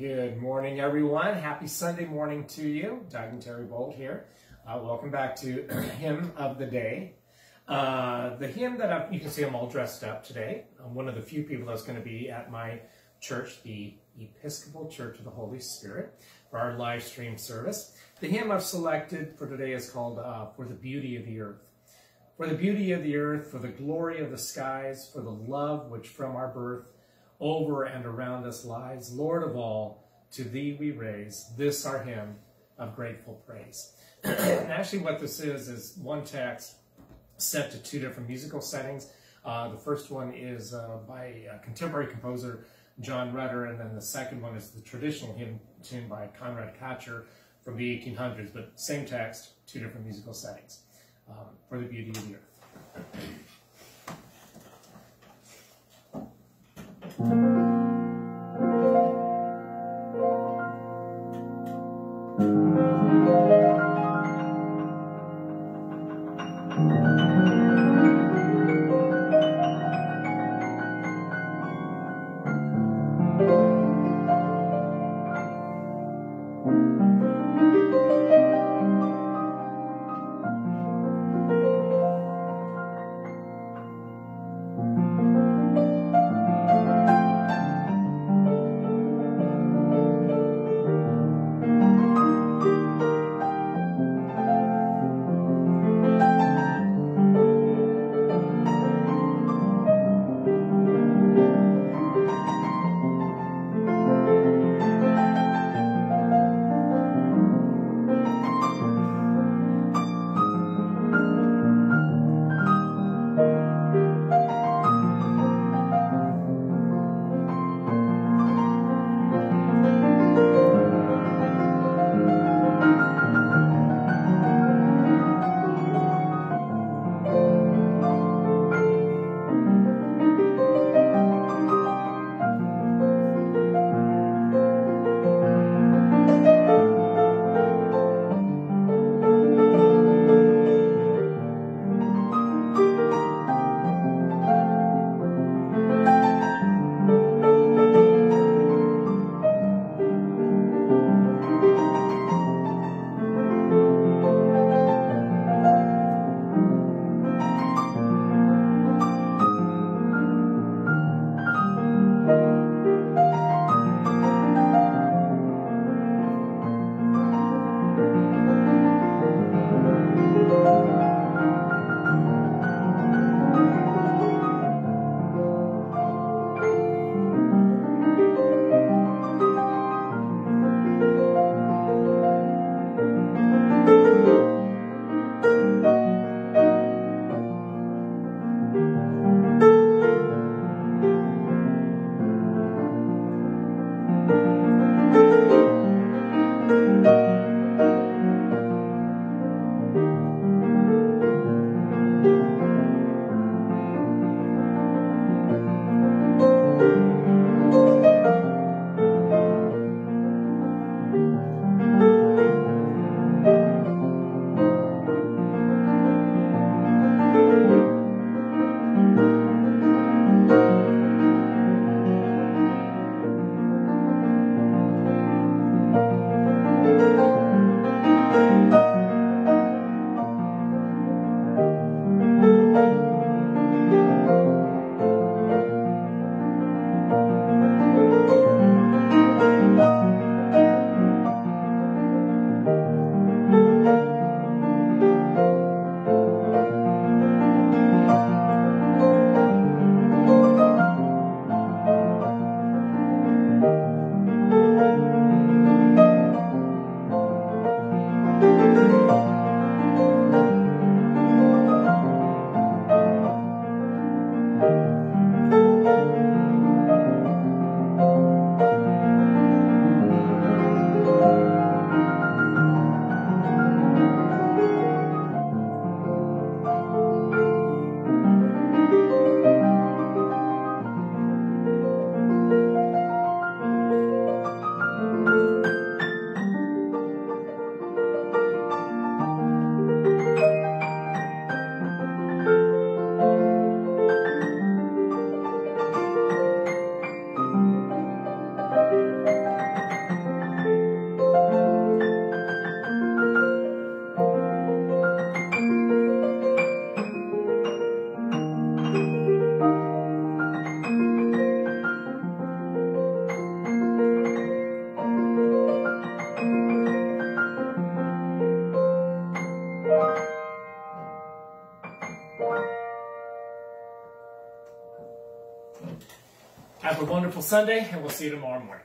Good morning, everyone. Happy Sunday morning to you. Doug and Terry Boldt here. Uh, welcome back to Hymn of the Day. Uh, the hymn that i you can see I'm all dressed up today. I'm one of the few people that's going to be at my church, the Episcopal Church of the Holy Spirit, for our live stream service. The hymn I've selected for today is called uh, For the Beauty of the Earth. For the beauty of the earth, for the glory of the skies, for the love which from our birth over and around us lies. Lord of all, to thee we raise this our hymn of grateful praise. actually what this is, is one text set to two different musical settings. Uh, the first one is uh, by a contemporary composer, John Rutter, and then the second one is the traditional hymn tune by Conrad Kocher from the 1800s, but same text, two different musical settings um, for the beauty of the earth. Thank you. Have a wonderful Sunday, and we'll see you tomorrow morning.